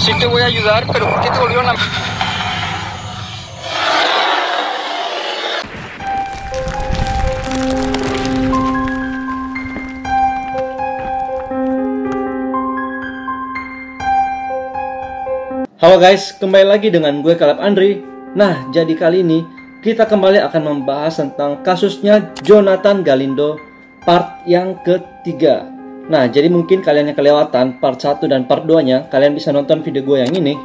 Sí te voy a ayudar, pero ¿por qué te volvieron a... Halo guys, kembali lagi dengan gue Kaleb Andri. Nah, jadi kali ini kita kembali akan membahas tentang kasusnya Jonathan Galindo part yang ketiga. Nah, jadi mungkin kalian yang kelewatan part 1 dan part 2-nya, kalian bisa nonton video gue yang ini.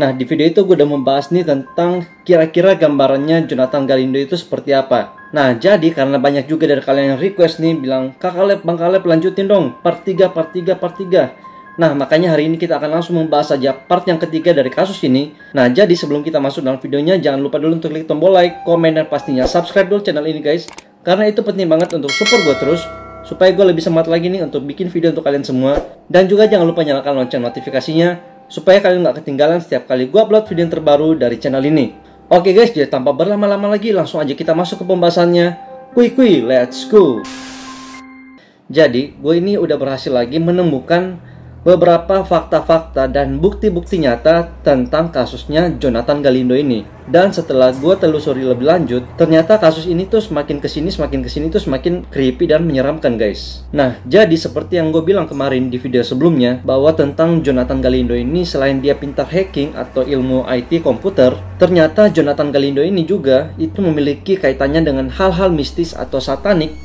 Nah, di video itu gue udah membahas nih tentang kira-kira gambarannya Jonathan Galindo itu seperti apa. Nah, jadi karena banyak juga dari kalian yang request nih bilang, Kak Kaleb, Bang Kaleb lanjutin dong part 3, part 3, part 3. Nah, makanya hari ini kita akan langsung membahas saja part yang ketiga dari kasus ini. Nah, jadi sebelum kita masuk dalam videonya, jangan lupa dulu untuk klik tombol like, komen, dan pastinya subscribe dulu channel ini guys. Karena itu penting banget untuk support gue terus, supaya gue lebih semangat lagi nih untuk bikin video untuk kalian semua. Dan juga jangan lupa nyalakan lonceng notifikasinya, supaya kalian nggak ketinggalan setiap kali gue upload video yang terbaru dari channel ini. Oke guys, jadi tanpa berlama-lama lagi, langsung aja kita masuk ke pembahasannya. Kui kui, let's go! Jadi, gue ini udah berhasil lagi menemukan beberapa fakta-fakta dan bukti-bukti nyata tentang kasusnya Jonathan Galindo ini. Dan setelah gue telusuri lebih lanjut, ternyata kasus ini tuh semakin ke sini, semakin ke sini tuh semakin creepy dan menyeramkan guys. Nah, jadi seperti yang gue bilang kemarin di video sebelumnya, bahwa tentang Jonathan Galindo ini selain dia pintar hacking atau ilmu IT komputer, ternyata Jonathan Galindo ini juga itu memiliki kaitannya dengan hal-hal mistis atau satanik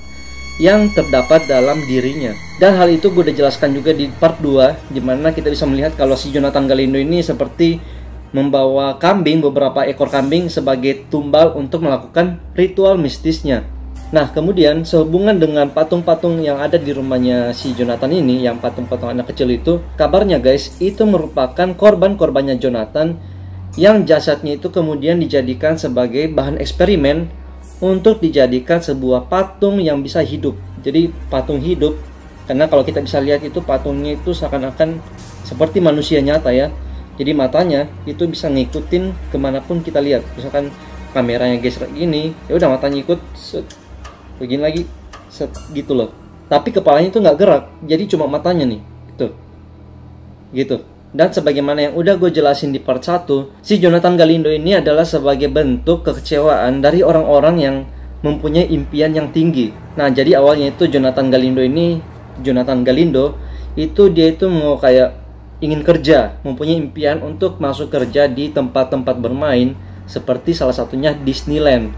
yang terdapat dalam dirinya. Dan hal itu gue udah jelaskan juga di part 2 di mana kita bisa melihat kalau si Jonathan Galindo ini seperti membawa kambing, beberapa ekor kambing sebagai tumbal untuk melakukan ritual mistisnya. Nah, kemudian sehubungan dengan patung-patung yang ada di rumahnya si Jonathan ini, yang patung-patung anak kecil itu, kabarnya guys, itu merupakan korban-korbannya Jonathan yang jasadnya itu kemudian dijadikan sebagai bahan eksperimen untuk dijadikan sebuah patung yang bisa hidup. Jadi patung hidup karena kalau kita bisa lihat itu patungnya itu seakan-akan seperti manusia nyata ya. Jadi matanya itu bisa ngikutin ke mana pun kita lihat. Misalkan kameranya geser gini, ya udah matanya ikut set, begini lagi set gitu loh. Tapi kepalanya itu nggak gerak, jadi cuma matanya nih, gitu. Gitu. Dan sebagaimana yang udah gue jelasin di part 1, si Jonathan Galindo ini adalah sebagai bentuk kekecewaan dari orang-orang yang mempunyai impian yang tinggi. Nah, jadi awalnya itu Jonathan Galindo ini, Jonathan Galindo, itu dia itu mau kayak ingin kerja, mempunyai impian untuk masuk kerja di tempat-tempat bermain seperti salah satunya Disneyland.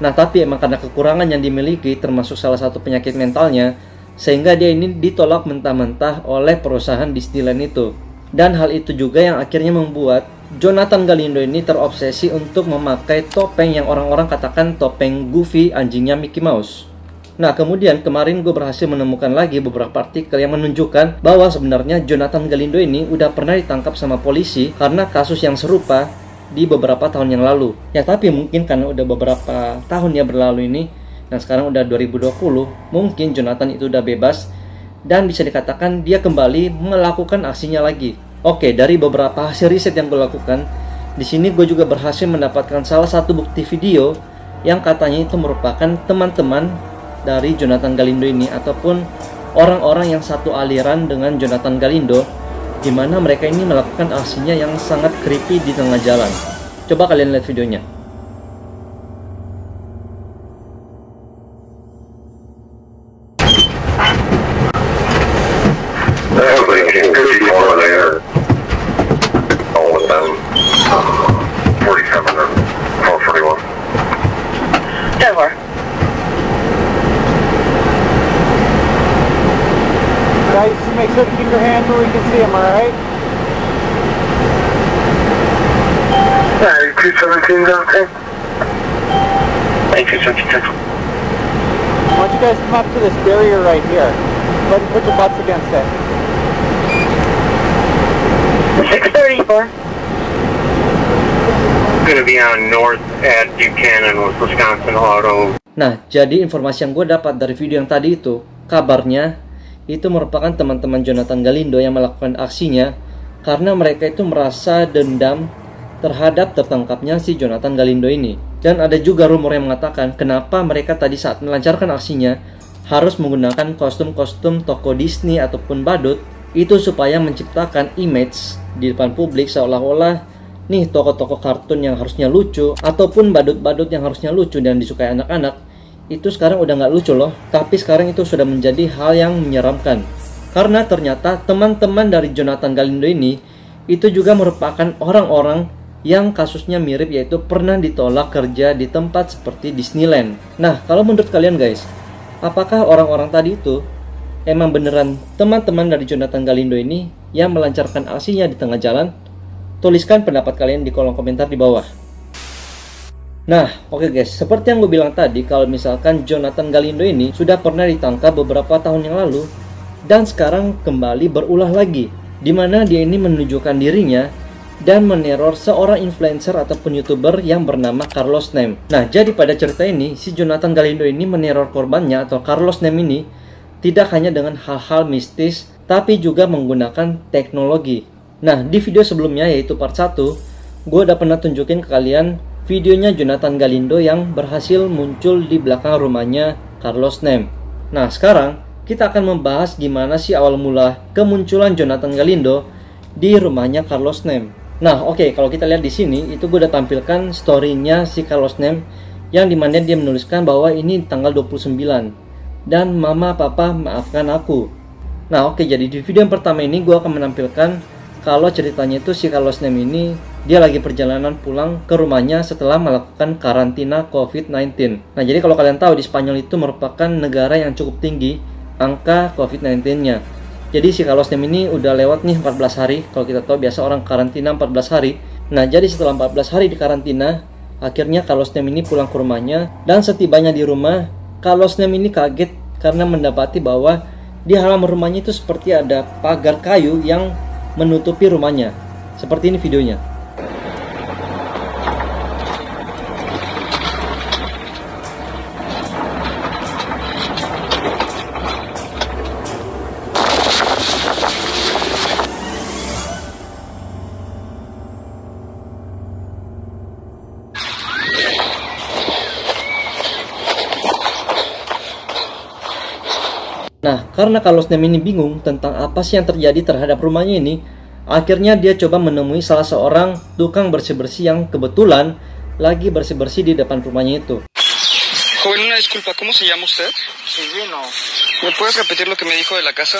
Nah, tapi emang karena kekurangan yang dimiliki termasuk salah satu penyakit mentalnya, sehingga dia ini ditolak mentah-mentah oleh perusahaan Disneyland itu. Dan hal itu juga yang akhirnya membuat Jonathan Galindo ini terobsesi untuk memakai topeng yang orang-orang katakan topeng Goofy anjingnya Mickey Mouse. Nah kemudian kemarin gue berhasil menemukan lagi beberapa artikel yang menunjukkan bahwa sebenarnya Jonathan Galindo ini udah pernah ditangkap sama polisi karena kasus yang serupa di beberapa tahun yang lalu. Ya tapi mungkin karena udah beberapa tahun ya berlalu ini dan sekarang udah 2020 mungkin Jonathan itu udah bebas dan bisa dikatakan dia kembali melakukan aksinya lagi. Oke, dari beberapa hasil riset yang gue lakukan, di sini gue juga berhasil mendapatkan salah satu bukti video yang katanya itu merupakan teman-teman dari Jonathan Galindo ini ataupun orang-orang yang satu aliran dengan Jonathan Galindo di mana mereka ini melakukan aksinya yang sangat creepy di tengah jalan. Coba kalian lihat videonya. 8266. Why don't you guys come up to this barrier right here? Go ahead and put your butts against it. 634. Going to be on north at Buchanan with Wisconsin Auto. Nah, jadi informasi yang gue dapat dari video yang tadi itu, kabarnya itu merupakan teman-teman Jonathan Galindo yang melakukan aksinya karena mereka itu merasa dendam terhadap tertangkapnya si Jonathan Galindo ini. Dan ada juga rumor yang mengatakan kenapa mereka tadi saat melancarkan aksinya harus menggunakan kostum-kostum toko Disney ataupun badut itu supaya menciptakan image di depan publik seolah-olah nih tokoh-tokoh kartun yang harusnya lucu ataupun badut-badut yang harusnya lucu dan disukai anak-anak. Itu sekarang udah nggak lucu loh tapi sekarang itu sudah menjadi hal yang menyeramkan. Karena ternyata teman-teman dari Jonathan Galindo ini itu juga merupakan orang-orang yang kasusnya mirip yaitu pernah ditolak kerja di tempat seperti Disneyland. Nah, kalau menurut kalian guys, apakah orang-orang tadi itu emang beneran teman-teman dari Jonathan Galindo ini yang melancarkan aksinya di tengah jalan? Tuliskan pendapat kalian di kolom komentar di bawah. Nah, oke okay guys, seperti yang gue bilang tadi, kalau misalkan Jonathan Galindo ini sudah pernah ditangkap beberapa tahun yang lalu dan sekarang kembali berulah lagi, di mana dia ini menunjukkan dirinya dan meneror seorang influencer ataupun youtuber yang bernama Carlos Nem. Nah, jadi pada cerita ini, si Jonathan Galindo ini meneror korbannya atau Carlos Nem ini tidak hanya dengan hal-hal mistis, tapi juga menggunakan teknologi. Nah, di video sebelumnya yaitu part 1, gue udah pernah tunjukin ke kalian videonya Jonathan Galindo yang berhasil muncul di belakang rumahnya Carlos Nem. Nah, sekarang kita akan membahas gimana sih awal mula kemunculan Jonathan Galindo di rumahnya Carlos Nem. Nah, oke, okay, kalau kita lihat di sini, itu gue udah tampilkan story-nya si Carlos Nem yang di mana dia menuliskan bahwa ini tanggal 29 dan mama papa maafkan aku. Nah, oke, okay, jadi di video yang pertama ini gue akan menampilkan kalau ceritanya itu si Carlos Nem ini dia lagi perjalanan pulang ke rumahnya setelah melakukan karantina COVID-19. Nah, jadi kalau kalian tahu di Spanyol itu merupakan negara yang cukup tinggi angka COVID-19-nya. Jadi si Carlos Nem ini udah lewat nih 14 hari. Kalau kita tahu biasa orang karantina 14 hari. Nah, jadi setelah 14 hari di karantina, akhirnya Carlos Nem ini pulang ke rumahnya dan setibanya di rumah, Carlos Nem ini kaget karena mendapati bahwa di halaman rumahnya itu seperti ada pagar kayu yang menutupi rumahnya. Seperti ini videonya. Karena Carlos Nem ini bingung tentang apa sih yang terjadi terhadap rumahnya ini, akhirnya dia coba menemui salah seorang tukang bersih-bersih yang kebetulan lagi bersih-bersih di depan rumahnya itu. Joven, una disculpa, ¿cómo se llama usted? Chivino. ¿Me puedes repetir lo que me dijo de la casa?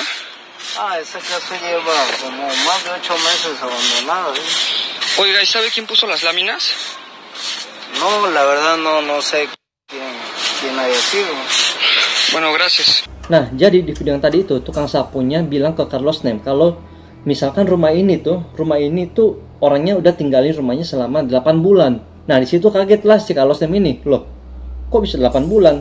Ah, esa casa lleva como más de ocho meses abandonada. ¿eh? Oiga, ¿y sabe quién puso las láminas? No, la verdad no, no sé quién, quién haya sido. Bueno, gracias. Nah, jadi di video yang tadi itu tukang sapunya bilang ke Carlos Nem kalau misalkan rumah ini tuh, rumah ini tuh orangnya udah tinggalin rumahnya selama 8 bulan. Nah, di situ kaget lah si Carlos Nem ini. Loh, kok bisa 8 bulan?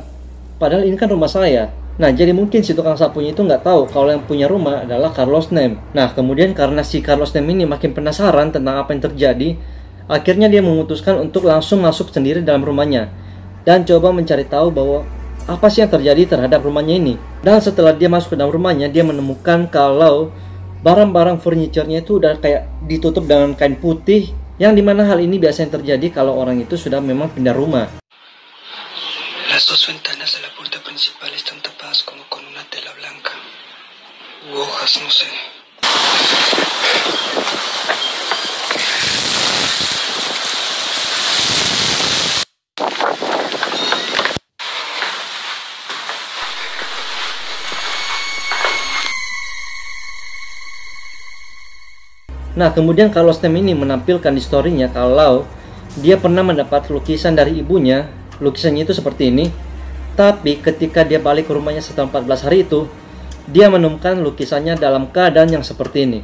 Padahal ini kan rumah saya. Nah, jadi mungkin si tukang sapunya itu nggak tahu kalau yang punya rumah adalah Carlos Nem. Nah, kemudian karena si Carlos Nem ini makin penasaran tentang apa yang terjadi, akhirnya dia memutuskan untuk langsung masuk sendiri dalam rumahnya dan coba mencari tahu bahwa apa sih yang terjadi terhadap rumahnya ini. Dan setelah dia masuk ke dalam rumahnya, dia menemukan kalau barang-barang furniturnya itu udah kayak ditutup dengan kain putih, yang di mana hal ini biasanya terjadi kalau orang itu sudah memang pindah rumah. Las dos ventanas de la puerta principal están tapadas como con una tela blanca. Hojas, no sé. Nah, kemudian Carlos Nem ini menampilkan di story-nya kalau dia pernah mendapat lukisan dari ibunya. Lukisannya itu seperti ini. Tapi ketika dia balik ke rumahnya setelah 14 hari itu, dia menemukan lukisannya dalam keadaan yang seperti ini.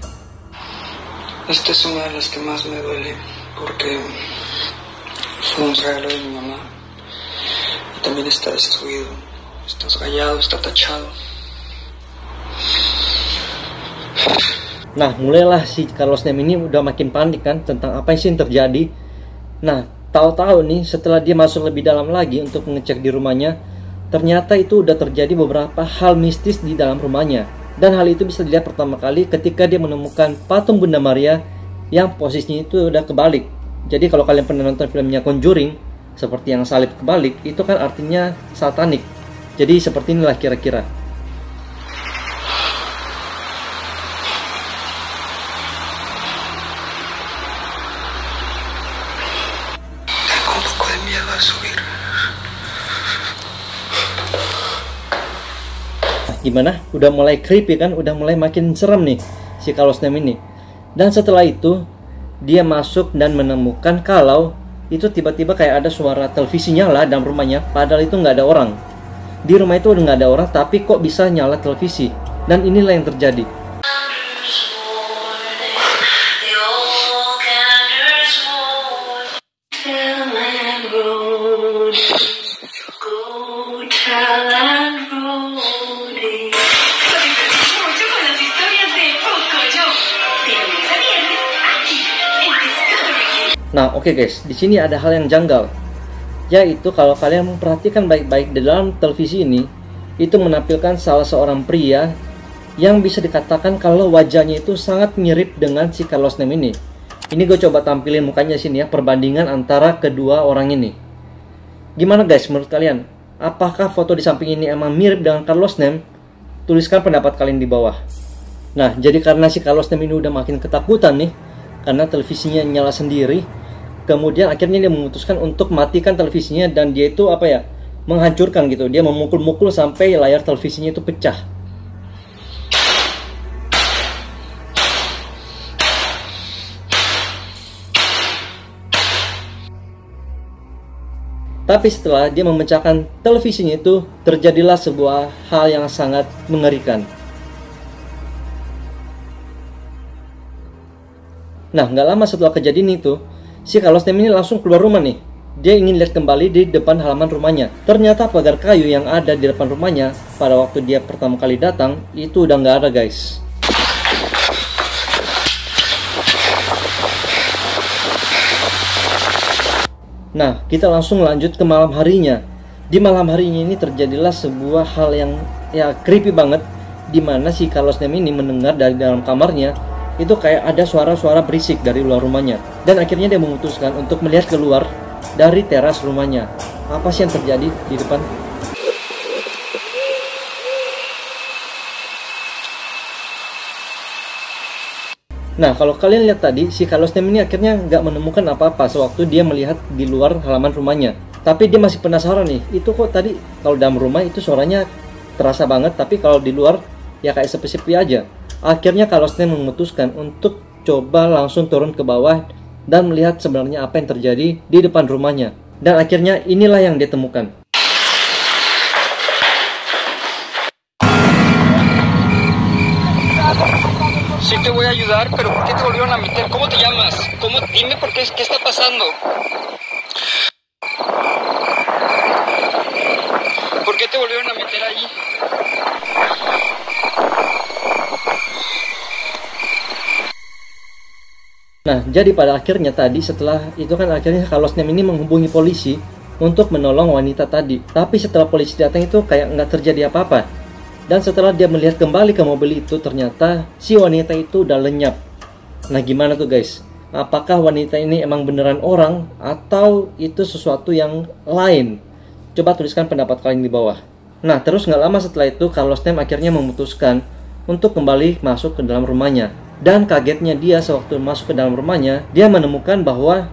Nah, mulailah si Carlos Nem ini udah makin panik kan tentang apa sih yang terjadi. Nah, tahu-tahu nih setelah dia masuk lebih dalam lagi untuk mengecek di rumahnya, ternyata itu udah terjadi beberapa hal mistis di dalam rumahnya. Dan hal itu bisa dilihat pertama kali ketika dia menemukan patung Bunda Maria yang posisinya itu udah kebalik. Jadi kalau kalian pernah nonton filmnya Conjuring, seperti yang salib kebalik, itu kan artinya satanik. Jadi seperti inilah kira-kira. Gimana? Udah mulai creepy kan? Udah mulai makin serem nih si Carlos ini. Dan setelah itu dia masuk dan menemukan kalau itu tiba-tiba kayak ada suara televisi nyala dalam rumahnya padahal itu nggak ada orang di rumah itu udah nggak ada orang tapi kok bisa nyala televisi dan inilah yang terjadi Nah, oke guys, di sini ada hal yang janggal. Yaitu kalau kalian memperhatikan baik-baik di dalam televisi ini, itu menampilkan salah seorang pria yang bisa dikatakan kalau wajahnya itu sangat mirip dengan si Carlos Nem ini. Ini gue coba tampilin mukanya sini ya, perbandingan antara kedua orang ini. Gimana guys menurut kalian? Apakah foto di samping ini emang mirip dengan Carlos Nem? Tuliskan pendapat kalian di bawah. Nah, jadi karena si Carlos Nem ini udah makin ketakutan nih, karena televisinya nyala sendiri, kemudian akhirnya dia memutuskan untuk matikan televisinya dan dia itu apa ya, menghancurkan gitu. Dia memukul-mukul sampai layar televisinya itu pecah. Tapi setelah dia memecahkan televisinya itu, terjadilah sebuah hal yang sangat mengerikan. Nah, nggak lama setelah kejadian itu, si Carlos Nem ini langsung keluar rumah nih. Dia ingin lihat kembali di depan halaman rumahnya. Ternyata pagar kayu yang ada di depan rumahnya pada waktu dia pertama kali datang itu udah nggak ada guys. Nah, kita langsung lanjut ke malam harinya. Di malam harinya ini terjadilah sebuah hal yang ya creepy banget di mana si Carlos Nem ini mendengar dari dalam kamarnya itu kayak ada suara-suara berisik dari luar rumahnya dan akhirnya dia memutuskan untuk melihat keluar dari teras rumahnya. Apa sih yang terjadi di depan? Nah, kalau kalian lihat tadi, si Carlos Nem ini akhirnya nggak menemukan apa-apa sewaktu dia melihat di luar halaman rumahnya. Tapi dia masih penasaran nih, itu kok tadi kalau dalam rumah itu suaranya terasa banget, tapi kalau di luar ya kayak sepi-sepi aja. Akhirnya Carlos Nem memutuskan untuk coba langsung turun ke bawah dan melihat sebenarnya apa yang terjadi di depan rumahnya. Dan akhirnya inilah yang dia temukan. Sí te voy a ayudar, pero ¿por qué te volvieron a meter? ¿Cómo te llamas? ¿Cómo? Dime por qué, qué está pasando. ¿Por qué te volvieron a meter ahí? Nah, jadi pada akhirnya tadi setelah itu kan akhirnya Carlos Nem ini menghubungi polisi untuk menolong wanita tadi. Tapi setelah polisi datang itu kayak nggak terjadi apa-apa. Dan setelah dia melihat kembali ke mobil itu ternyata si wanita itu udah lenyap. Nah gimana tuh guys? Apakah wanita ini emang beneran orang atau itu sesuatu yang lain? Coba tuliskan pendapat kalian di bawah. Nah terus nggak lama setelah itu Carlos Nem akhirnya memutuskan untuk kembali masuk ke dalam rumahnya. Dan kagetnya dia sewaktu masuk ke dalam rumahnya, dia menemukan bahwa